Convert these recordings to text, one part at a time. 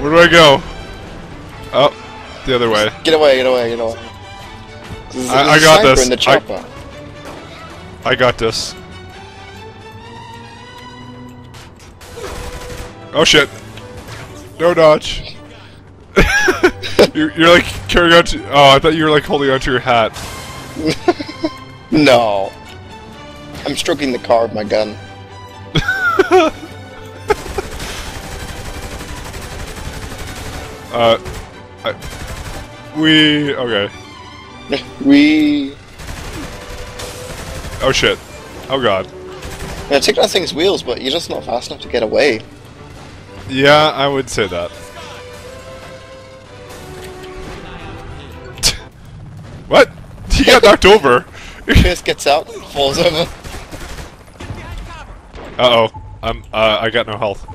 Where do I go? Oh, the other way. Get away, get away, get away. There's- I- there's I got this. In the I- I got this. Oh shit! No dodge. you're, you're like carrying on to. Oh, I thought you were like holding onto your hat. No. I'm stroking the car with my gun. Uh, I, we okay. we. Oh shit! Oh god. Yeah, take that thing's wheels, but you're just not fast enough to get away. Yeah, I would say that. what? He got knocked over. Pierce gets out, falls over. Uh oh. I'm. Uh, I got no health.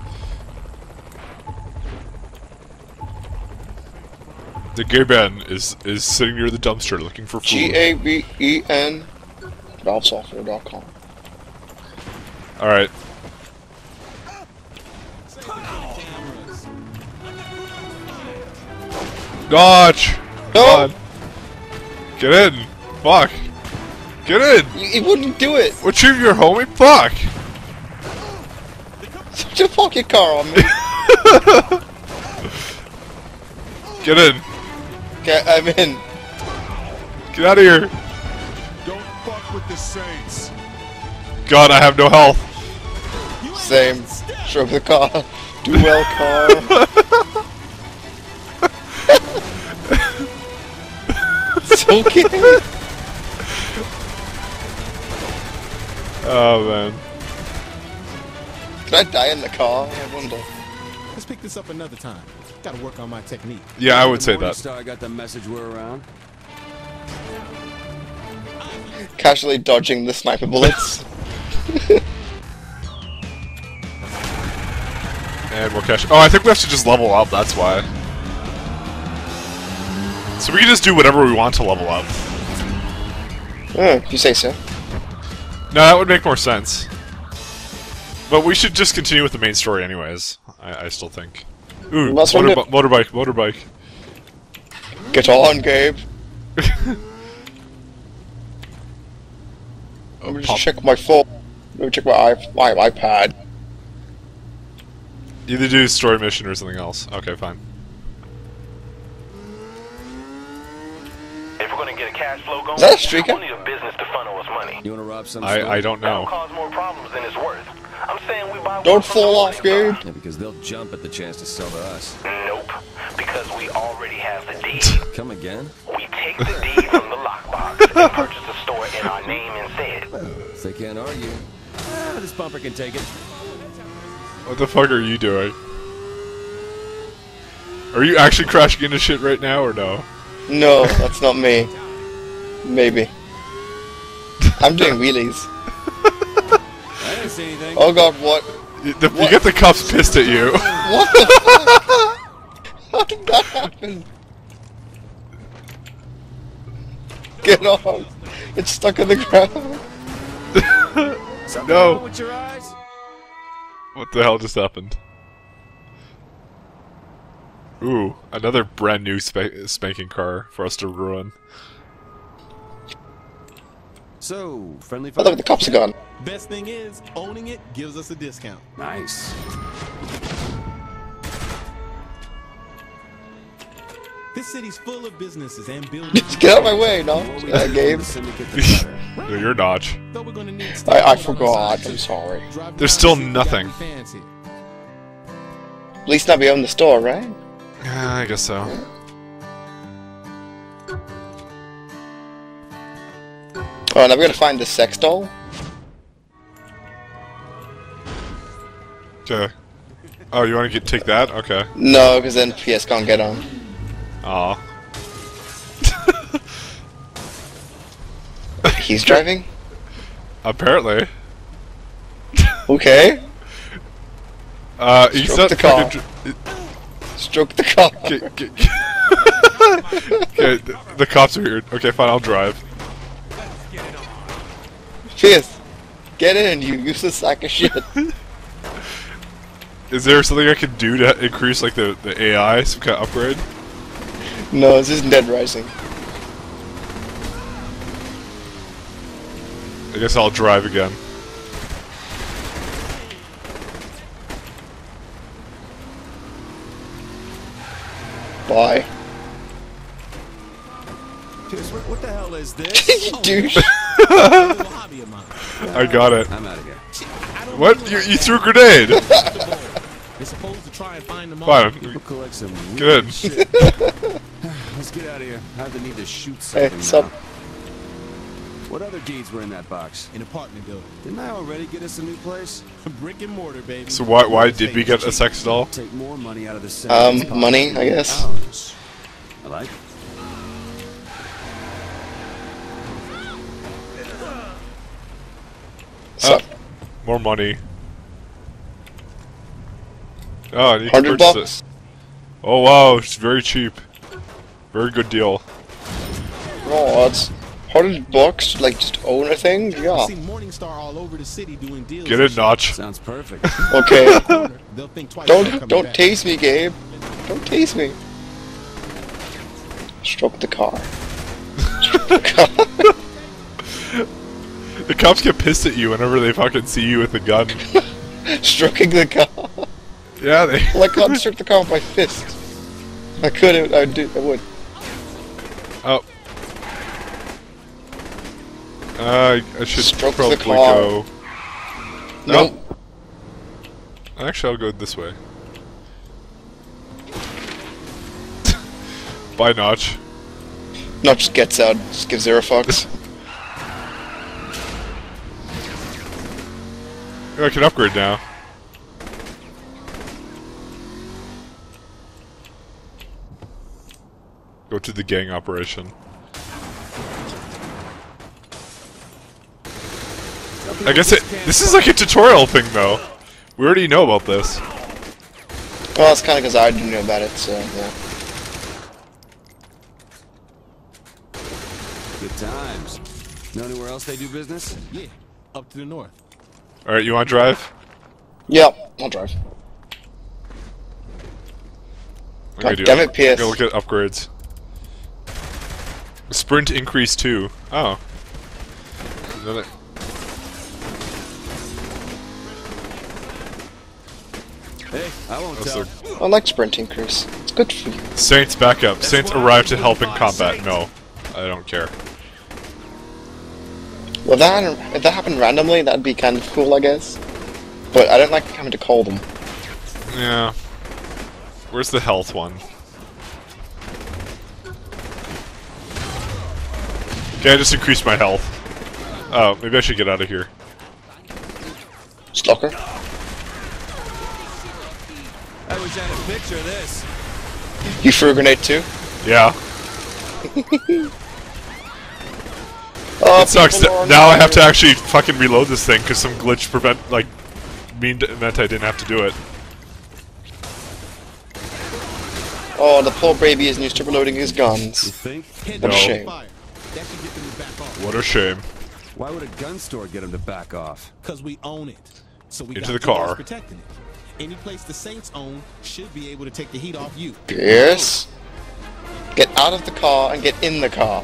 The Gaben is is sitting near the dumpster looking for food. G A B E N. ValveSoftware.com. All right. Dodge. No! Come on. Get in. Fuck. Get in. He he wouldn't do it. You your homie? Fuck. Such a fucking car on me. Get in. Okay, I'm in. Get out of here. Don't fuck with the Saints. God, I have no health. Same. Stroke the car. Do well, car. it's okay. Oh man. Did I die in the car? I wonder. Let's pick this up another time. Gotta work on my technique. Yeah, I would say that. Star got the message we're around. Casually dodging the sniper bullets. And more cash. Oh, I think we have to just level up. That's why. So we can just do whatever we want to level up. Hmm, if you say so. No, that would make more sense. But we should just continue with the main story, anyways. I, I still think. Ooh, Must wonder- motorbi- motorbike, motorbike. Get on, Gabe. Let me oh, just pop- check my phone. Let me check my, i- my iPad. Either do story mission or something else. Okay, fine. If we're gonna get a cash flow going, Is that a streaker? we need a business to funnel us money. You wanna rob some I, store? I don't That'll know. cause more problems than it's worth. I'm saying we buy Don't one from the fall off, morning Gabe. Yeah, because they'll jump at the chance to sell to us. Nope, because we already have the deed. Come again? we take the deed from the lockbox and purchase the store in our name instead. If they can't argue. Ah, this bumper can take it. What the fuck are you doing? Are you actually crashing into shit right now or no? No, that's not me. Maybe. I'm doing wheelies. I anything. Oh god, what? You, the, you get the cops pissed at you. What the fuck? How did that happen? Get off! It's stuck in the ground. No. wrong with your eyes? What the hell just happened? Ooh, another brand new spa- spanking car for us to ruin. So, friendly Oh look, the cops are gone. Best thing is, owning it gives us a discount. Nice. This city's full of businesses and buildings. Get out of my way, no? More we Uh, do, Gabe. the syndicate, the better. No, you're Dodge. Though we're gonna need I, I staples on the forgot, I'm sorry. There's still and see if we got nothing. At least not we own the store, right? Yeah, I guess so. Oh, now we gotta find the sex doll. Okay. Oh, you want to get take that? Okay. No, because then PS can't get on. Aw. He's driving? Apparently. Okay. Uh, he's Stroke not the car. Stroke the car. Okay, the, the cops are here. Okay, fine, I'll drive. PS, get in, you useless sack of shit. Is there something I can do to increase like the, the AI, some kind of upgrade? No, this is Dead Rising. I guess I'll drive again. Bye. What, what the hell is this? you douche. A little hobby of mine. I got it. I'm out of here. What? You, you threw a grenade! the ball. They're supposed to try and find them all. Fine. People collect some weird Good. shit. Let's get out of here. I have the need to shoot Hey, something sup? now. What other deeds were in that box? An apartment building. Didn't I already get us a new place? Brick and mortar, baby. So why why did we get a sex doll? Take more money out of the Um, money, I guess. ours. I like it. So, More money. Oh, I need to 100 purchase bucks. it. Oh wow, it's very cheap. Very good deal. Oh, it's 100 bucks to like just own a thing? I Yeah. see Morningstar all over the city doing deals. Get it, Notch. Sounds perfect. Okay. Think twice don't coming don't back. tease me, Gabe. Don't tease me. Stroke the car. Stroke the car. The cops get pissed at you whenever they fucking see you with a gun. Stroking the car. Yeah, they. Well, I can't stroke the car with my fist. I could. I would. Do, I would. Oh. Uh, I should Stroke the probably car. go. No. Actually, I'll go this way. Bye, Notch. Not just gets out. Just gives zero fucks. I can upgrade now. To the gang operation. I guess it. This is like a tutorial thing, though. We already know about this. Well, it's kind of because I didn't know about it, so yeah. Good times. Know anywhere else they do business? Yeah, up to the north. All right, you want to drive? Yep, I'll drive. I'm gonna God damn it, PS. I'm look at upgrades. Sprint increase two. Oh. Another. Hey, I won't That's tell. I like sprint increase. It's good for you. Saints backup. Saints arrive to help in combat. Saints. No, I don't care. Well, that if that happened randomly, that'd be kind of cool, I guess. But I don't like having to call them. Yeah. Where's the health one? Okay, I just increased my health. Oh, maybe I should get out of here. Stalker. I wish I had a picture of this. You threw a grenade too? Yeah. Oh, It sucks. people now I have to actually fucking reload this thing because some glitch prevent like mean meant I didn't have to do it. Oh, the poor baby isn't used to reloading his You guns. think? Head What a shame. Fire. That should get them to back off. What a shame. Why would a gun store get them to back off? Cause we own it. So we Into got the guards car. protecting it. Any place the Saints own should be able to take the heat off you. Pierce. Get out of the car and get in the car.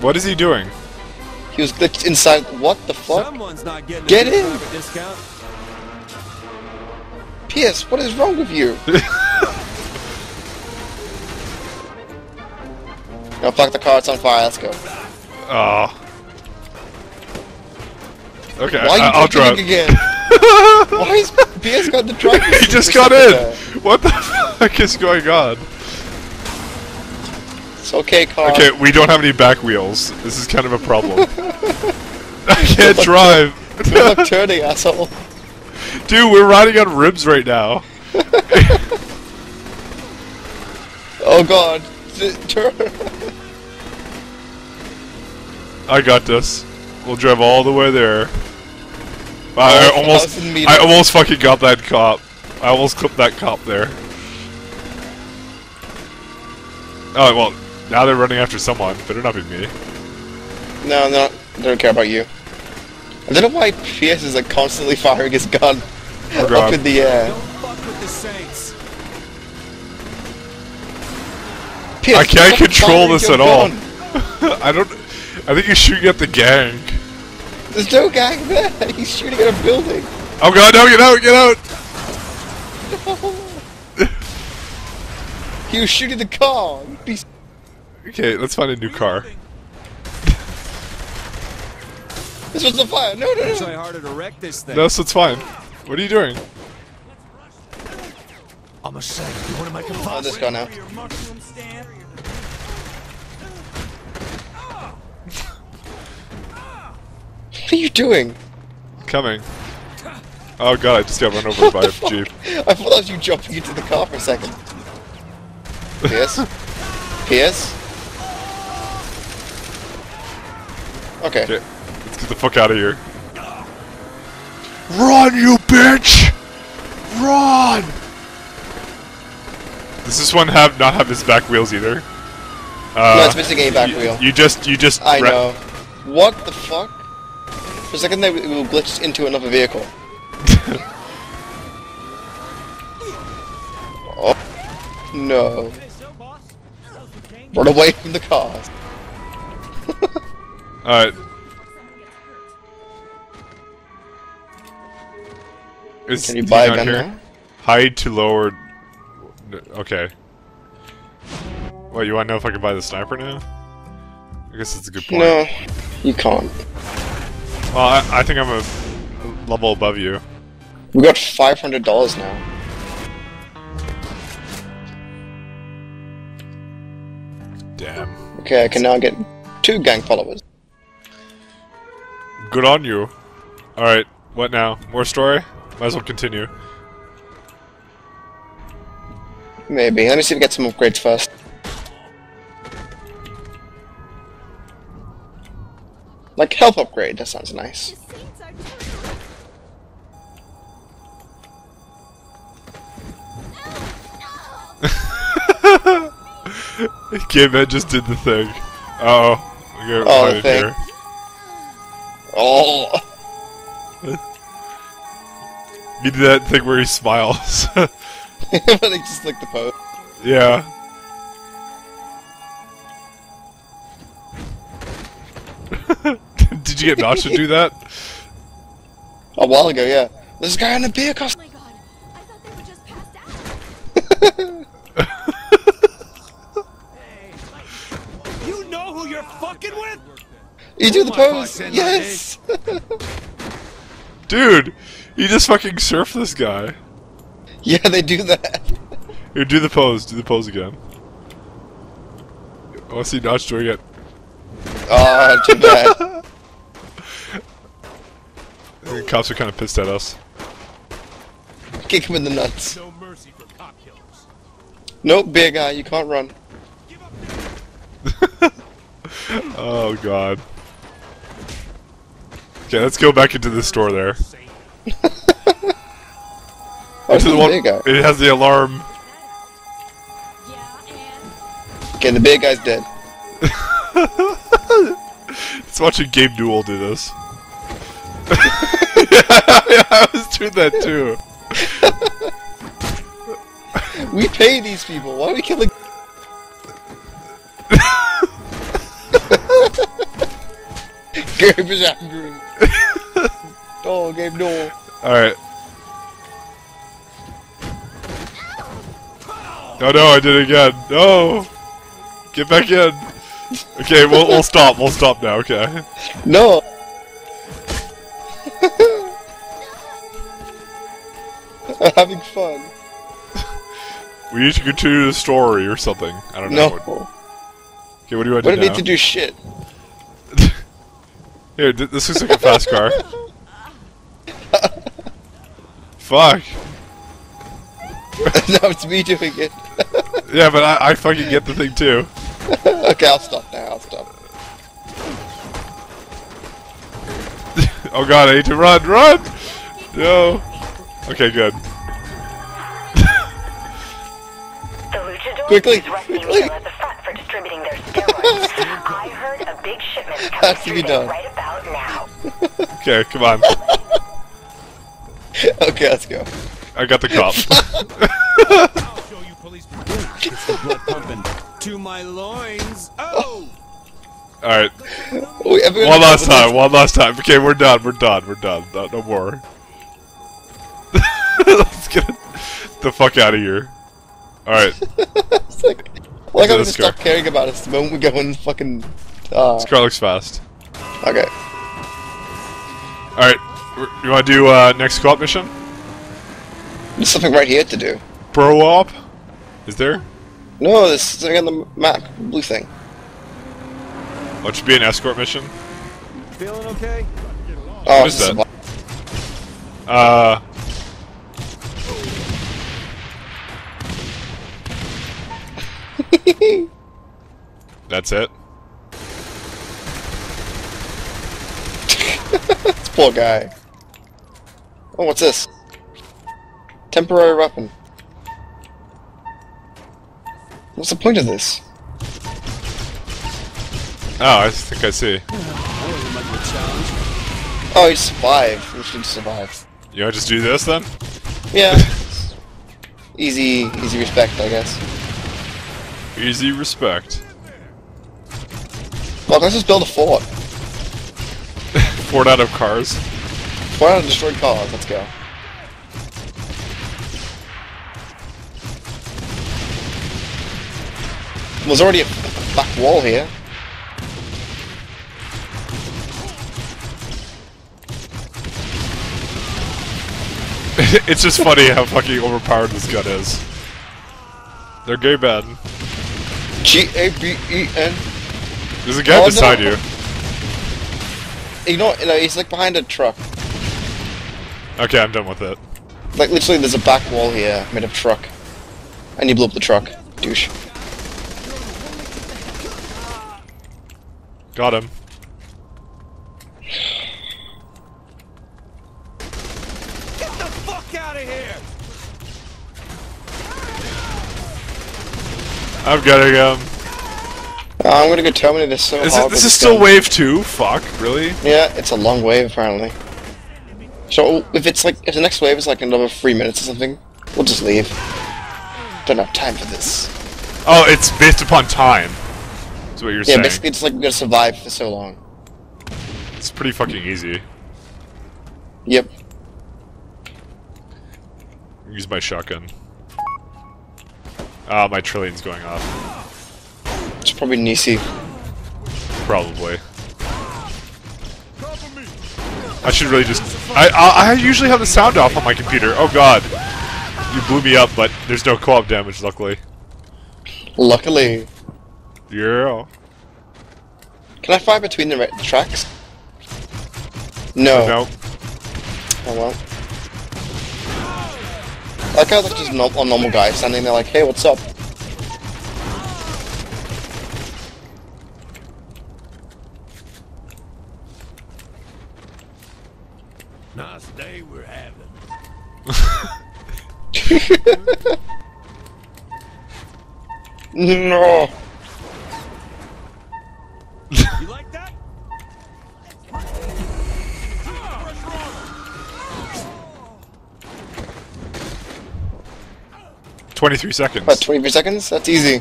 What is he doing? He was glitched inside. What the fuck? Someone's not getting Get in. private discount. Pierce, what is wrong with you? Go fuck the car, it's on fire, let's go. Oh. Okay, Why I, are you I'll drive. again? Why is Pierce got the drive? he just got in. What the fuck is going on? It's okay, car. Okay, we don't have any back wheels. This is kind of a problem. I can't drive. Good luck turning, asshole. Dude, we're riding on ribs right now. Oh god. Turn. I got this. We'll drive all the way there. Wow, I almost. I almost fucking got that cop. I almost clipped that cop there. Oh well, now they're running after someone. Better not be me. No, no, they don't care about you. I don't know why Pierce is like constantly firing his gun Oh, up in the air. Don't fuck with the the Saints. Pierce, I can't control this your at all. I don't. I think he's shooting at the gang. There's no gang there. He's shooting at a building. Oh god, no! Get out! Get out! No. He was shooting the car. You Okay, let's find a new car. This was the fire. No, no, no. Try no. harder to wreck this thing. No, so it's fine. What are you doing? I'm a saint. You want to make a Oh, this car now. What are you doing? Coming. Oh god, I just got run over by a jeep. I thought I was you jumping into the car for a second. Pierce? Pierce? Okay. Okay, let's get the fuck out of here. Run, you bitch! Run! Does this one have not have his back wheels either? Uh, No, it's missing a back you, wheel. You just, you just. I know. What the fuck? For a second there, we glitched into another vehicle. oh. No. Run away from the cars. Alright. Is Can you buy a gun here? now? Hide to lower. Okay. What, you want to know if I can buy the sniper now? I guess that's a good point. No, you can't. Well, I, I think I'm a level above you. We got five hundred dollars now. Damn. Okay, I can now get two gang followers. Good on you. Alright, what now? More story? Might as well continue. Maybe. Let me see if we get some upgrades first. Like health upgrade. That sounds nice. Game Man just did the thing. Uh oh. We got Oh, right thing. here. Oh. He did that thing where he smiles. they just like the pose. yeah. Did you get Notch to do that? A while ago, yeah. There's a guy on a beer costume. Oh my god, I thought they were just passed out. You know who you're fucking with? You do oh the pose. Yes. Dude, you just fucking surf this guy. yeah, they do that. Here, do the pose. Do the pose again. I want to see Notch doing it. Oh, too bad. The cops are kind of pissed at us. Kick him in the nuts. No mercy for cop killers. Nope, big guy, you can't run. Oh god. Okay, let's go back into the store there. Oh, Into the the one. beer guy. It has the alarm. Okay, the big guy's dead. It's watching Gabe Newell do this. I was doing that too. We pay these people. Why are we killing? Gabe is angry. oh, Gabe, no. Alright. Oh no, I did it again. No! Get back in. Okay, we'll, we'll stop. We'll stop now, okay? No. I'm having fun. We need to continue the story or something. I don't know. No. What, okay, what do I do What did we now? need to do shit? Here, th- this looks like a fast car. Fuck. now it's me doing it. Yeah, but I, I fucking get the thing too. okay, I'll stop now. I'll stop. Oh god, I need to run, run! No. Okay, good. Their steroids. I heard a big shipment Has coming to be done. right about now. Okay, come on. Okay, let's go. I got the cop. I'll show you policeman. It's the blood pumping to my loins. Oh! Alright, Wait, one last time, one last time. Okay, we're done, we're done, we're done. No, no more. Let's get the fuck out of here. Alright, It's like, like how we Let's just go. stop caring about us the moment we go and fucking. Uh, this car looks fast. okay. Alright, you wanna do uh, next co-op mission? There's something right here to do. Pro op? Is there? No, there's something on the map. Blue thing. What should be an escort mission? Feeling okay? Oh, What is it's that? Uh. That's it. This poor guy. Oh, what's this? Temporary weapon. What's the point of this? Oh, I think I see. That wasn't much of a challenge. Oh, he survived. We should survive. You wanna just do this then? Yeah. easy, easy respect, I guess. Easy respect. Well, let's just build a fort. Fort out of cars. Fort out of destroyed cars. Let's go. There's already a back wall here. it's just funny how fucking overpowered this gun is. They're gay bad. G A B E N. There's a guy Oh, no. beside you. You know, you know, he's like behind a truck. Okay, I'm done with it. Like literally, there's a back wall here made of truck, and you blew up the truck, douche. Got him. Get the fuck out of here! I'm getting him. Uh, I'm gonna go terminate this so Is it, this is still gun. wave two? Fuck, really? Yeah, it's a long wave apparently. So if it's like if the next wave is like another three minutes or something, we'll just leave. Don't have time for this. Oh, it's based upon time. That's what you're Yeah, saying. Yeah, basically it's like we gotta survive for so long. It's pretty fucking easy. Yep. Use my shotgun. Ah, my Trillian's going off. It's probably Nisi. Probably. I should really just. I, I I usually have the sound off on my computer. Oh god, you blew me up, but there's no co-op damage. Luckily. Luckily. Yeah. Can I fire between the, the tracks? No. No. Oh well. I like how there's just no- a normal guy standing there like, hey, what's up? Nice day we're having. No. 23 seconds. About 23 seconds? That's easy.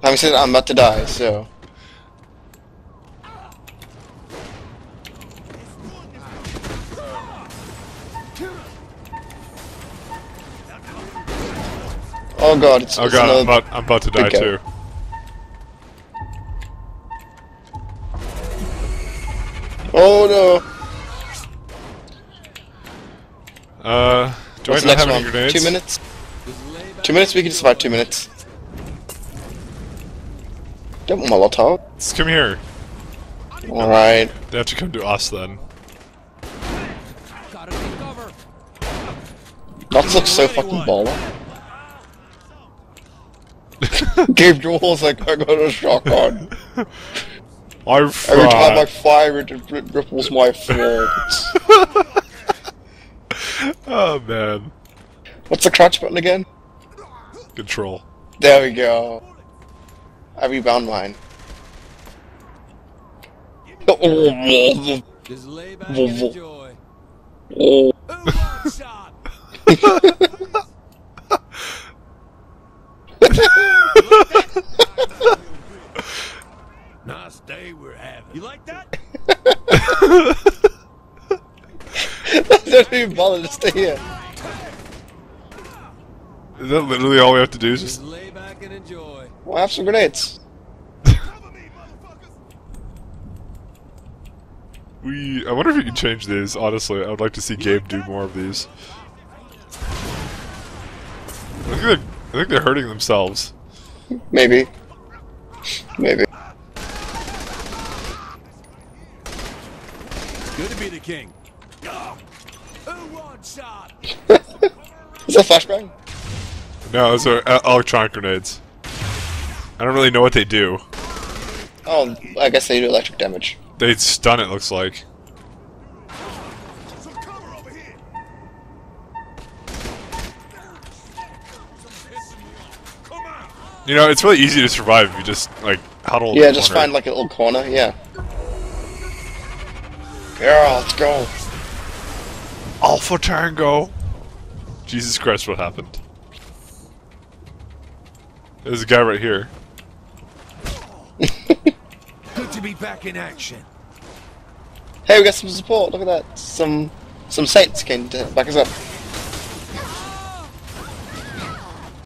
Having said I'm about to die, so. Oh god, it's, Oh it's god, I'm about, I'm about to die guy. too. Oh no! Uh, do What's I not have any grenades? Two minutes? Two minutes? We can survive two minutes. Don't want Molotov. Let's come here. Alright. They have to come to us then. That looks so fucking baller. Gabe Newell's like, I got a shotgun. I'm Every time I fire it, ripples my throat. Oh man. What's the crouch button again? Control. There we go. I rebound mine. Just lay back Vo- and vo- enjoy. Oh. One shot. nice day we're having. You like that? don't even bother to stay here. Is that literally all we have to do? Is just Just lay back and enjoy. Well, have some grenades. we. I wonder if you can change these. Honestly, I would like to see Gabe do more of these. I think they're, I think they're hurting themselves. Maybe. Maybe. Good to be the king. Is that flashbang? No, those are uh, electronic grenades. I don't really know what they do. Oh, I guess they do electric damage. They stun. It looks like. You know, it's really easy to survive if you just like huddle. Yeah, just corner. find like a little corner, yeah. Yeah, let's go. Alpha Tango. Jesus Christ, what happened? There's a guy right here. Good to be back in action. Hey, we got some support. Look at that. Some some saints came to back us up.